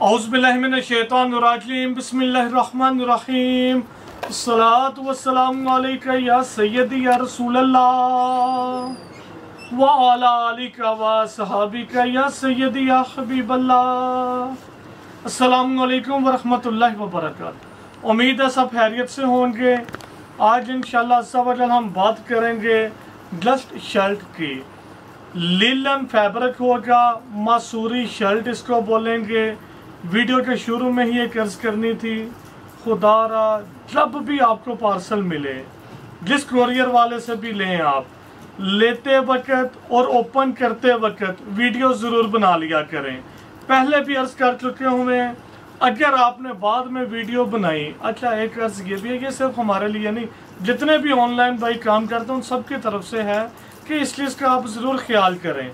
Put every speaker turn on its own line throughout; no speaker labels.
اعوذ باللہ من الشیطان الرجیم، بسم اللہ الرحمن الرحیم۔ الصلاة والسلام علیکہ یا سیدی یا رسول اللہ۔ وعلا علیکہ و صحابیکہ یا سیدی یا حبیب اللہ۔ السلام علیکم ورحمت اللہ وبرکاتہ۔ امید ہے سب حیریت سے ہوں گے۔ آج انشاءاللہ عزوجل ہم بات کریں گے گلسٹ شرٹ کی۔ لیلن فیبرک ہوگا، ماسوری شرٹ اس کو بولیں گے۔ ویڈیو کے شروع میں ہی ایک عرض کرنی تھی، خدا را، جب بھی آپ کو پارسل ملے، جس کوریئر والے سے بھی لیں آپ، لیتے وقت اور اوپن کرتے وقت ویڈیو ضرور بنا لیا کریں۔ پہلے بھی عرض کر چکے ہوئے ہیں، اگر آپ نے بعد میں ویڈیو بنائی اچھا ایک عرض یہ بھی ہے یہ صرف ہمارے لیے نہیں، جتنے بھی آن لائن بھائی کام کرتے ہیں، ان سب کی طرف سے ہے کہ اس چیز کا آپ ضرور خیال کریں۔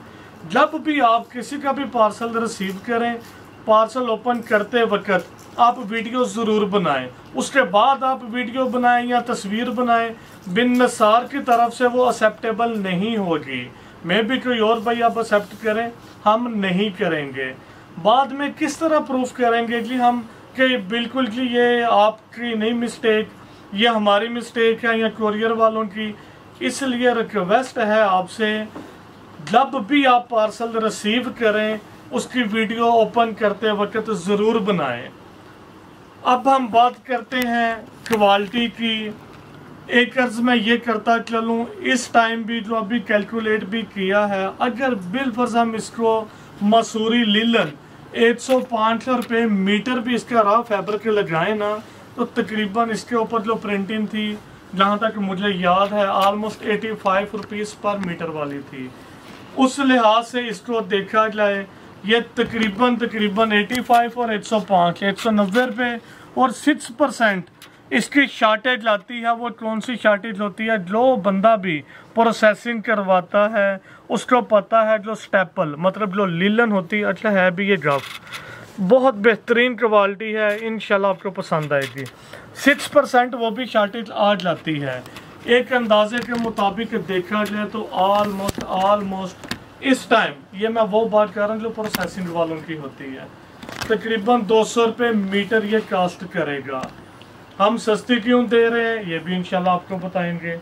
جب بھی آپ کسی کا بھی پارسل ریسیو کریں پارسل اوپن کرتے وقت آپ ویڈیو ضرور بنائیں۔ اس کے بعد آپ ویڈیو بنائیں یا تصویر بنائیں، بن نصار کی طرف سے وہ اسیپٹیبل نہیں ہوگی۔ میں بھی کوئی اور بھائی آپ اسیپٹ کریں، ہم نہیں کریں گے۔ بعد میں کس طرح پروف کریں گے کہ ہم، کہ بالکل کہ یہ آپ کی نہیں مسٹیک یہ ہماری مسٹیک ہے یا کوریئر والوں کی۔ اس لیے ریکویسٹ ہے آپ سے، جب بھی آپ پارسل ریسیو کریں اس کی ویڈیو اوپن کرتے وقت ضرور بنائیں۔ اب ہم بات کرتے ہیں کوالٹی کی۔ ایک عرض میں یہ کرتا چلوں، اس ٹائم بھی جو ابھی کیلکولیٹ بھی کیا ہے، اگر بالفرض ہم اس کو مسوری لیلن ایک سو پانچ روپے میٹر بھی اس کا راہ فیبرک لگائیں نا، تو تقریباً اس کے اوپر جو پرنٹنگ تھی، جہاں تک مجھے یاد ہے almost eighty five rupees per metre والی تھی۔ اس لحاظ سے اس کو دیکھا جائے یہ تقریباً تقریباً ایٹی فائیو اور ایک سو پانچ، ایک سو نوے روپے اور سکس پرسینٹ اس کی شارٹیج لاتی ہے۔ وہ کون سی شارٹیج ہوتی ہے؟ جو بندہ بھی پروسیسنگ کرواتا ہے، اس کو پتا ہے جو سٹیپل مطلب جو لیلن ہوتی ہے۔ اچھا ہے بھی یہ گف بہت بہترین کوالٹی ہے۔ انشاءاللہ آپ کو پسند آئے گی۔ سکس پرسینٹ وہ بھی شارٹیج آ جاتی ہے۔ ایک اندازے کے مطابق دیکھا جائے تو آلموسٹ آلموسٹ اس ٹائم یہ میں وہ بات کر رہا ہوں جو پروسیسنگ والوں کی ہوتی ہے۔ تقریباً دو سو روپے میٹر یہ کاسٹ کرے گا۔ ہم سستی کیوں دے رہے ہیں؟ یہ بھی انشاءاللہ آپ کو بتائیں گے۔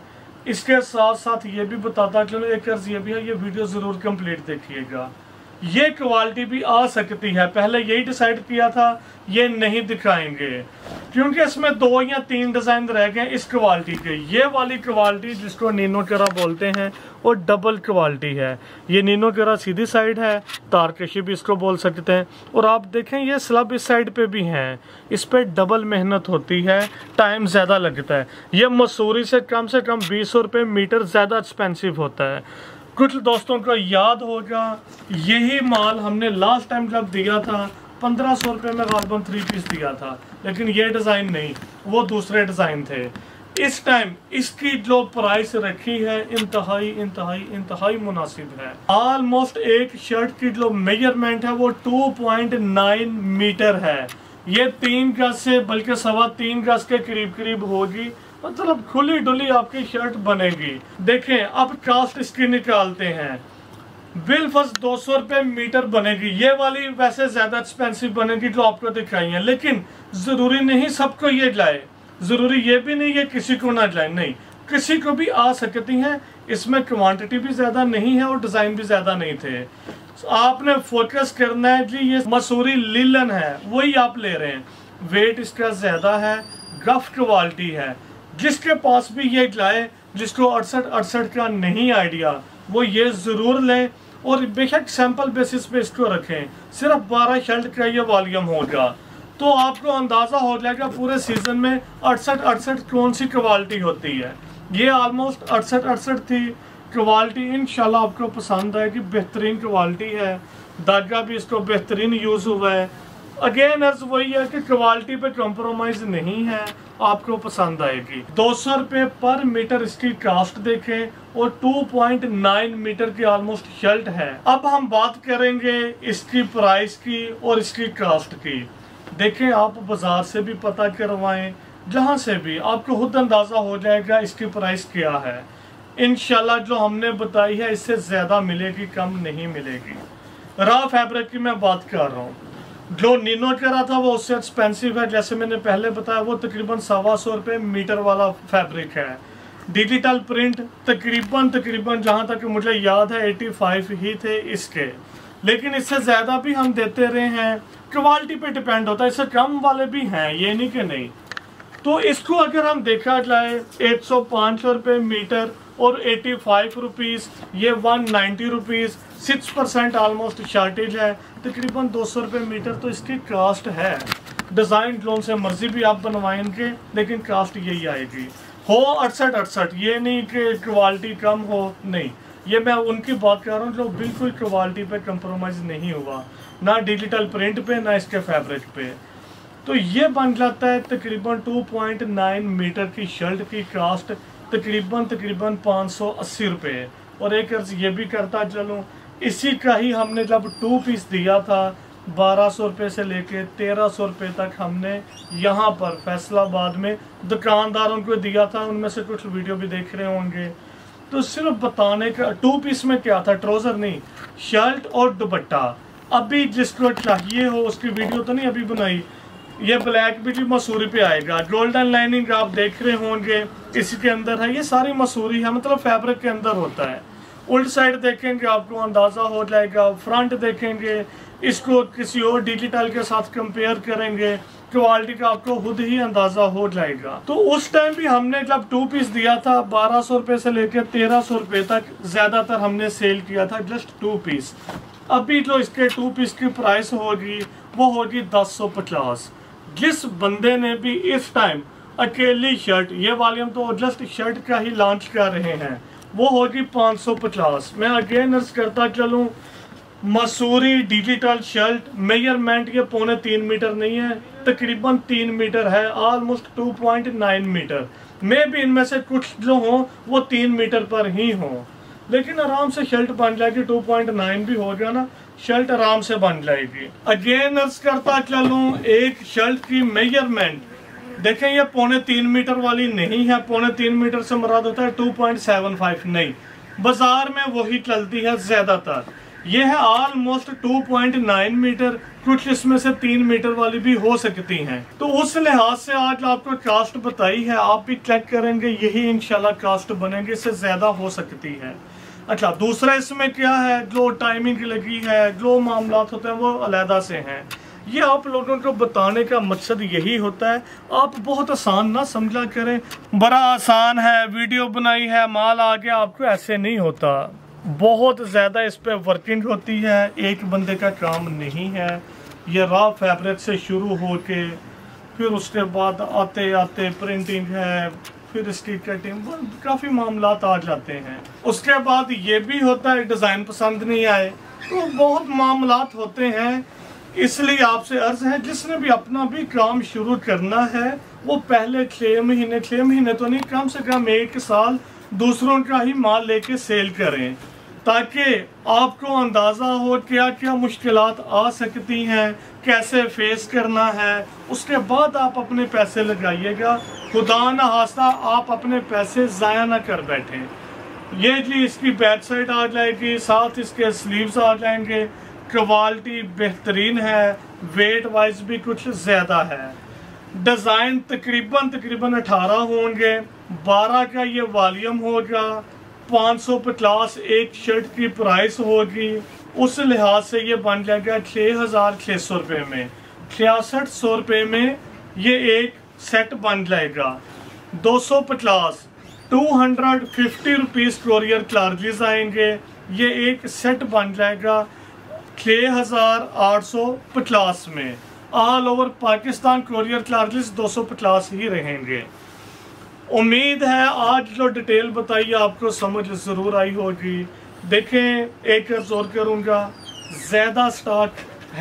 اس کے ساتھ ساتھ یہ بھی بتاتا چلو ایک عرض یہ بھی ہے، یہ ویڈیو ضرور کمپلیٹ دیکھیے گا۔ یہ کوالٹی بھی آ سکتی ہے۔ پہلے یہی ڈیسائیڈ کیا تھا، یہ نہیں دکھائیں گے۔ کیونکہ اس میں دو یا تین ڈیزائن رہ گئے اس کوالٹی کے۔ یہ والی کوالٹی جس کو نینو کرا بولتے ہیں، وہ ڈبل کوالٹی ہے۔ یہ نینو کرا سیدھی سائیڈ ہے، تارکشی بھی اس کو بول سکتے ہیں۔ اور آپ دیکھیں، یہ سلب اس سائیڈ پہ بھی ہیں۔ اس پہ ڈبل محنت ہوتی ہے ٹائم زیادہ لگتا ہے۔ یہ مسوری سے کم سے کم بیس سو روپے میٹر زیادہ ایکسپینسو ہوتا ہے۔ کچھ دوستوں کو یاد ہوگا یہی مال ہم نے لاسٹ ٹائم جب دیا تھا، پندرہ سو روپے میں غالباً تھری پیس دیا تھا، لیکن یہ ڈیزائن نہیں، وہ دوسرے ڈیزائن تھے۔ اس ٹائم اس کی جو پرائس رکھی ہے، انتہائی انتہائی انتہائی مناسب ہے۔ آلموسٹ ایک شرٹ کی جو میجرمنٹ ہے، وہ ٹو پوائنٹ نائن میٹر ہے۔ یہ تین گز سے، بلکہ سوا تین گز کے قریب قریب ہوگی۔ مطلب کھلی ڈلی آپ کی شرٹ بنے گی۔ دیکھیں اب کاسٹ اس کی نکالتے ہیں۔ بل فس دو سو روپے میٹر بنے گی۔ یہ والی ویسے زیادہ ایکسپینسو بنے گی جو آپ کو دکھائی ہیں، لیکن ضروری نہیں سب کو یہ جائے۔ ضروری یہ بھی نہیں ہے کسی کو نہ جائے۔ نہیں، کسی کو بھی آ سکتی ہیں۔ اس میں کوانٹٹی بھی زیادہ نہیں ہے اور ڈیزائن بھی زیادہ نہیں تھے۔ آپ نے فوکس کرنا ہے جی یہ مسوری لیلن ہے، وہی آپ لے رہے ہیں۔ ویٹ اس کا زیادہ ہے گف کوالٹی ہے۔ جس کے پاس بھی یہ جائے، جس کو اڑسٹھ اڑسٹھ کا نہیں آئیڈیا وہ یہ ضرور لیں اور بے شک سیمپل بیسس پہ اس کو رکھیں۔ صرف بارہ شرٹ کا یہ والیوم ہوگا تو آپ کو اندازہ ہو جائے گا پورے سیزن میں اڑسٹھ اڑسٹھ کون سی کوالٹی ہوتی ہے۔ یہ آلموسٹ اڑسٹھ اڑسٹھ تھی۔ کوالٹی انشاءاللہ آپ کو پسند آئے گی، بہترین کوالٹی ہے۔ داگا بھی اس کو بہترین یوز ہوا ہے۔ اگین ارز وہی ہے کہ کوالٹی پہ کمپرومائز نہیں ہے آپ کو پسند آئے گی دو سو روپے پر میٹر اس کی کاسٹ دیکھیں اور ٹو پوائنٹ نائن میٹر کی آلموسٹ شرٹ ہے اب ہم بات کریں گے اس کی پرائس کی اور اس کی کاسٹ کی دیکھیں آپ بازار سے بھی پتہ کروائیں جہاں سے بھی آپ کو خود اندازہ ہو جائے گا اس کی پرائس کیا ہے انشاءاللہ جو ہم نے بتائی ہے اس سے زیادہ ملے گی کم نہیں ملے گی را فیبرک کی میں بات کر رہا ہوں جو نینو کرا تھا وہ اس سے ایکسپینسیو ہے، جیسے میں نے پہلے بتایا، وہ تقریباً سوا سو روپے میٹر والا فیبرک ہے۔ ڈیجیٹل پرنٹ تقریباً تقریباً جہاں تک مجھے یاد ہے ایٹی فائیو ہی تھے اس کے۔ لیکن اس سے زیادہ بھی ہم دیتے رہے ہیں۔ کوالٹی پہ ڈیپینڈ ہوتا ہے، اس سے کم والے بھی ہیں، یہ نہیں کہ نہیں۔ تو اس کو اگر ہم دیکھا جائے، ایک سو پانچ سو روپے میٹر اور ایٹی فائیو روپیز یہ one ninety rupees six percent almost shortage ہے. تقریباً دو سو روپے میٹر تو اس کی کاسٹ ہے۔ ڈیزائن لون سے مرضی بھی آپ بنوائیں گے، لیکن کاسٹ یہی آئے گی۔ ہو اڑسٹھ اڑسٹھ یہ نہیں کہ کوالٹی کم ہو، نہیں۔ یہ میں ان کی بات کر رہا ہوں جو بالکل کوالٹی پہ کمپرومائز نہیں ہوا۔ نہ ڈیجیٹل پرنٹ پہ، نہ اس کے فیبرک پہ۔ تو یہ بن جاتا ہے تقریباً ٹو پوائنٹ نائن میٹر کی شرٹ کی کاسٹ تقریباً تقریباً پانچ سو اسی روپے۔ اور ایک عرض یہ بھی کرتا چلوں، اسی کا ہی ہم نے جب ٹو پیس دیا تھا، بارہ سو روپے سے لے کے تیرہ سو روپے تک ہم نے یہاں پر فیصلہ آباد میں دکانداروں کو دیا تھا۔ ان میں سے کچھ ویڈیو بھی دیکھ رہے ہوں گے۔ تو صرف بتانے کا ٹو پیس میں کیا تھا؟ ٹروزر نہیں، شرٹ اور دوپٹہ۔ ابھی جس کو چاہیے ہو، اس کی ویڈیو تو نہیں ابھی بنائی۔ یہ بلیک بھی مسوری پہ آئے گا۔ گولڈن لائننگ آپ دیکھ رہے ہوں گے۔ اسی کے اندر ہے۔ یہ ساری مسوری ہے۔ مطلب فیبرک کے اندر ہوتا ہے۔ الٹ سائڈ دیکھیں گے، آپ کو اندازہ ہو جائے گا۔ فرنٹ دیکھیں گے۔ اس کو کسی اور ڈیجیٹل کے ساتھ کمپیئر کریں گے۔ کوالٹی کا آپ کو خود ہی اندازہ ہو جائے گا۔ تو اس ٹائم بھی ہم نے جب ٹو پیس دیا تھا، بارہ سو روپے سے لے کے تیرہ سو روپے تک زیادہ تر ہم نے سیل کیا تھا جسٹ ٹو پیس ابھی جو اس کے ٹو پیس کی پرائس ہوگی، وہ ہوگی دس سو پچاس۔ جس بندے نے بھی اس ٹائم اکیلی شرٹ یہ والیم تو جسٹ شرٹ کا ہی لانچ کر رہے ہیں، وہ ہوگی پانچ سو پچاس۔ میں اگین ارز کرتا چلوں مسوری ڈیجیٹل شرٹ میئرمنٹ یہ پونے تین میٹر نہیں ہے، تقریباً تین میٹر ہے almost two point nine metre میں بھی ان میں سے کچھ جو ہوں، وہ تین میٹر پر ہی ہوں۔ لیکن آرام سے شرٹ بن جائے گی ٹو پوائنٹ نائن بھی ہو گیا نا۔ شرٹ آرام سے بن جائے گی۔ اگین ارز کرتا چلوں، ایک شرٹ کی میئرمنٹ دیکھیں، یہ پونے تین میٹر والی نہیں ہے۔ پونے تین میٹر سے مراد ہوتا ہے ٹو پوائنٹ سیون فائیو نہیں، بازار میں وہی چلتی ہے زیادہ تر۔ یہ ہے almost two point nine metre. کچھ اس میں سے تین میٹر والی بھی ہو سکتی ہیں۔ تو اس لحاظ سے آج آپ کو کاسٹ بتائی ہے۔ آپ بھی چیک کریں گے، یہی انشاءاللہ کاسٹ بنے گے، اس سے زیادہ ہو سکتی ہے۔ اچھا دوسرا اس میں کیا ہے؟ جو ٹائمنگ لگی ہے، جو معاملات ہوتے ہیں، وہ علیحدہ سے ہیں۔ یہ آپ لوگوں کو بتانے کا مقصد یہی ہوتا ہے، آپ بہت آسان نہ سمجھا کریں۔ بڑا آسان ہے، ویڈیو بنائی ہے، مال آگے آپ کو ایسے نہیں ہوتا۔ بہت زیادہ اس پہ ورکنگ ہوتی ہے، ایک بندے کا کام نہیں ہے۔ یہ را فیبرک سے شروع ہو کے، پھر اس کے بعد آتے آتے پرنٹنگ ہے۔ پھر اس کی کافی معاملات آ جاتے ہیں۔ اس کے بعد یہ بھی ہوتا ہے ڈیزائن پسند نہیں آئے، تو بہت معاملات ہوتے ہیں۔ اس لیے آپ سے عرض ہے، جس نے بھی اپنا بھی کام شروع کرنا ہے، وہ پہلے چھ مہینے چھ مہینے تو نہیں، کم سے کم ایک سال دوسروں کا ہی مال لے کے سیل کریں۔ تاکہ آپ کو اندازہ ہو کیا کیا مشکلات آ سکتی ہیں، کیسے فیس کرنا ہے، اس کے بعد آپ اپنے پیسے لگائیے گا۔ خدا نہ حاصلہ آپ اپنے پیسے ضائع نہ کر بیٹھیں۔ یہ جی اس کی بیک سائڈ آ جائے گی، ساتھ اس کے سلیوز آ جائیں گے۔ کوالٹی بہترین ہے ویٹ وائز بھی کچھ زیادہ ہے۔ ڈیزائن تقریباً تقریباً اٹھارہ ہوں گے۔ بارہ کا یہ والیوم ہوگا۔ پانچ سو پچاس ایک شرٹ کی پرائس ہوگی۔ اس لحاظ سے یہ بن جائے گا چھ ہزار چھ سو روپے میں۔ چھیاسٹھ سو روپے میں یہ ایک سیٹ بن جائے گا۔ دو سو پچاس two hundred fifty rupees courier charges آئیں گے۔ یہ ایک سیٹ بن جائے گا چھ ہزار آٹھ سو پچاس میں۔ All over Pakistan courier charges دو سو پچاس ہی رہیں گے۔ امید ہے آج جو ڈیٹیل بتائی آپ کو سمجھ ضرور آئی ہوگی۔ دیکھیں، ایک زور کروں گا، زیادہ سٹاک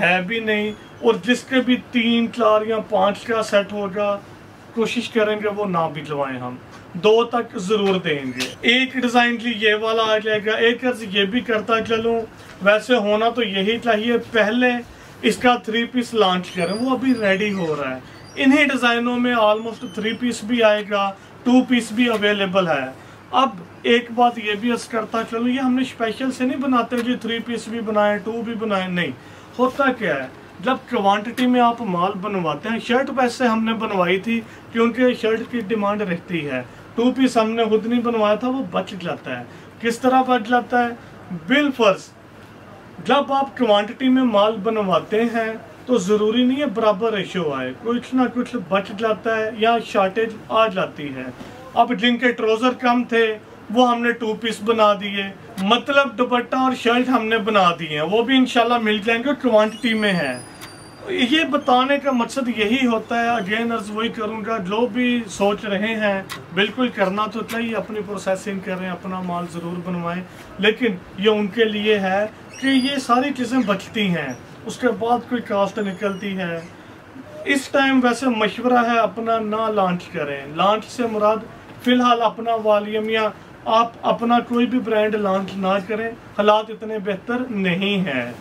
ہے بھی نہیں، اور جس کے بھی تین چار یا پانچ کا سیٹ ہوگا، کوشش کریں گے وہ نہ بھی لوائیں ہم۔ دو تک ضرور دیں گے۔ ایک ڈیزائن لی، یہ والا آ جائے گا۔ ایک عرض یہ بھی کرتا چلوں ویسے ہونا تو یہی چاہیے، پہلے اس کا تھری پیس لانچ کریں۔ وہ ابھی ریڈی ہو رہا ہے۔ انہی ڈیزائنوں میں آلموسٹ تھری پیس بھی آئے گا۔ ٹو پیس بھی اویلیبل ہے۔ اب ایک بات یہ بھی اس کرتا چلو یہ ہم نے اسپیشل سے نہیں بناتے جی تھری پیس بھی بنائیں ٹو بھی بنائیں، نہیں۔ ہوتا کیا ہے، جب کوانٹٹی میں آپ مال بنواتے ہیں شرٹ ویسے ہم نے بنوائی تھی کیونکہ شرٹ کی ڈیمانڈ رہتی ہے۔ ٹو پیس ہم نے خود نہیں بنوایا تھا، وہ بچ جاتا ہے۔ کس طرح بچ جاتا ہے؟ بل فرض جب آپ کوانٹٹی میں مال بنواتے ہیں تو ضروری نہیں ہے برابر ریشو آئے۔ کچھ نہ کچھ بچ جاتا ہے یا شارٹیج آ جاتی ہے۔ اب جن کے ٹروزر کم تھے، وہ ہم نے ٹو پیس بنا دیے۔ مطلب دوپٹہ اور شرٹ ہم نے بنا دیے۔ ہیں وہ بھی انشاءاللہ مل جائیں گے کوانٹٹی میں ہے۔ یہ بتانے کا مقصد یہی ہوتا ہے۔ اگین ارز وہی کروں گا، جو بھی سوچ رہے ہیں، بالکل کرنا تو چاہیے اپنی پروسیسنگ کریں اپنا مال ضرور بنوائیں۔ لیکن یہ ان کے لیے ہے کہ یہ ساری چیزیں بچتی ہیں۔ اس کے بعد کوئی کاسٹ نکلتی ہے۔ اس ٹائم ویسے مشورہ ہے اپنا نہ لانچ کریں۔ لانچ سے مراد فی الحال اپنا والیم یا آپ اپنا کوئی بھی برانڈ لانچ نہ کریں، حالات اتنے بہتر نہیں ہیں۔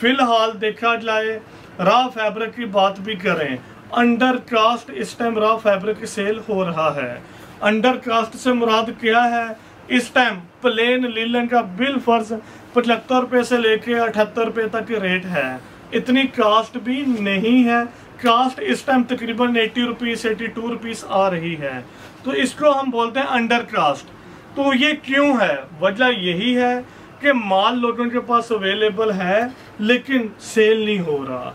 فی الحال دیکھا جائے، را فیبرک کی بات بھی کریں۔ انڈر کاسٹ اس ٹائم را فیبرک کی سیل ہو رہا ہے۔ انڈر کاسٹ سے مراد کیا ہے؟ اس ٹائم پلین لیلن کا بل فرض پچہتر روپے سے لے کے اٹھتر روپے تک ریٹ ہے۔ اتنی کاسٹ بھی نہیں ہے۔ کاسٹ اس ٹائم تقریباً eighty rupees eighty two rupees آ رہی ہے۔ تو اس کو ہم بولتے ہیں انڈر کاسٹ تو یہ کیوں ہے؟ وجہ یہی ہے کہ مال لوگوں کے پاس اویلیبل ہے، لیکن سیل نہیں ہو رہا۔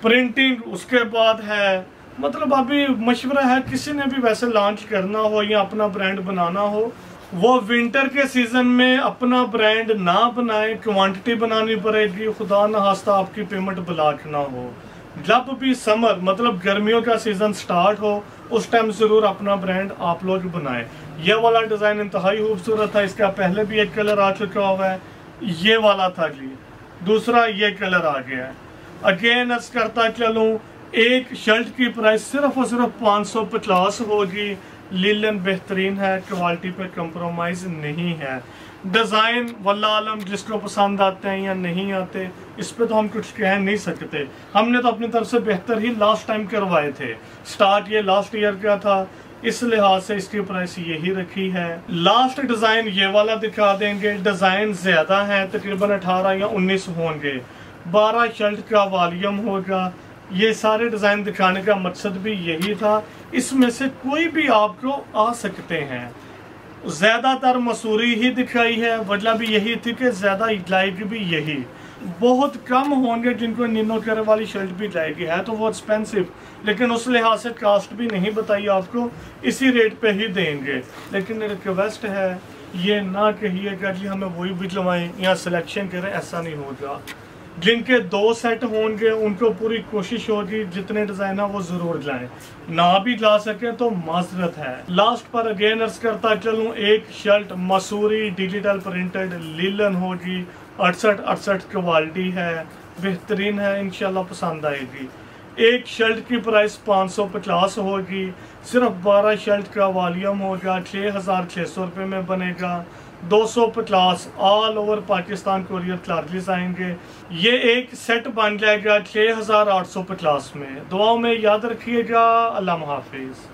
پرنٹنگ اس کے بعد ہے۔ مطلب ابھی مشورہ ہے، کسی نے بھی ویسے لانچ کرنا ہو یا اپنا برانڈ بنانا ہو وہ ونٹر کے سیزن میں اپنا برانڈ نہ بنائیں کوانٹٹی بنانی پڑے گی، خدا نہ ہاستہ آپ کی پیمنٹ بلاک نہ ہو۔ جب بھی سمر مطلب گرمیوں کا سیزن سٹارٹ ہو، اس ٹائم ضرور اپنا برانڈ آپ لوگ بنائیں۔ یہ والا ڈیزائن انتہائی خوبصورت تھا، اس کا پہلے بھی ایک کلر آ چکا ہوا ہے۔ یہ والا تھا جی۔ دوسرا یہ کلر آ گیا ہے۔ اگین اس کرتا چلوں، ایک شرٹ کی پرائس صرف اور صرف پانچ سو پچاس ہوگی۔ لیلن بہترین ہے کوالٹی پہ کمپرومائز نہیں ہے۔ ڈیزائن واللہ عالم جس کو پسند آتے ہیں یا نہیں آتے، اس پہ تو ہم کچھ کہہ نہیں سکتے۔ ہم نے تو اپنی طرف سے بہتر ہی لاسٹ ٹائم کروائے تھے۔ سٹارٹ یہ لاسٹ ایئر کا تھا، اس لحاظ سے اس کی پرائس یہی رکھی ہے۔ لاسٹ ڈیزائن یہ والا دکھا دیں گے۔ ڈیزائن زیادہ ہیں، تقریباً اٹھارہ یا انیس ہوں گے۔ بارہ شرٹ کا والیم ہوگا۔ یہ سارے ڈیزائن دکھانے کا مقصد بھی یہی تھا۔ اس میں سے کوئی بھی آپ کو آ سکتے ہیں۔ زیادہ تر مسوری ہی دکھائی ہے۔ وجہ بھی یہی تھی کہ زیادہ جائے گی بھی یہی۔ بہت کم ہوں گے جن کو نینو کرے والی شرٹ بھی جائے گی۔ ہے تو وہ ایکسپینسو لیکن اس لحاظ سے کاسٹ بھی نہیں بتائی آپ کو۔ اسی ریٹ پہ ہی دیں گے۔ لیکن ریکویسٹ ہے، یہ نہ کہیے گا جی ہمیں وہی بھی لوائیں یا سلیکشن کریں، ایسا نہیں ہوگا۔ جن کے دو سیٹ ہوں گے، ان کو پوری کوشش ہوگی جتنے ڈیزائن ہیں وہ ضرور جائیں۔ نہ بھی لا سکیں تو معذرت ہے۔ لاسٹ پر اگین اگینرز کرتا چلوں، ایک شرٹ مسوری ڈیجیٹل پرنٹڈ لیلن ہوگی۔ اڑسٹھ اڑسٹھ کوالٹی ہے، بہترین ہے، انشاءاللہ پسند آئے گی۔ ایک شرٹ کی پرائس پانچ سو پچاس ہوگی۔ صرف بارہ شرٹ کا والیم ہوگا، چھ ہزار چھ سو روپے میں بنے گا۔ دو سو پچاس all over Pakistan courier charges آئیں گے۔ یہ ایک سیٹ بن جائے گا چھ ہزار آٹھ سو پچاس میں۔ دعاؤں میں یاد رکھیے گا۔ اللہ محافظ۔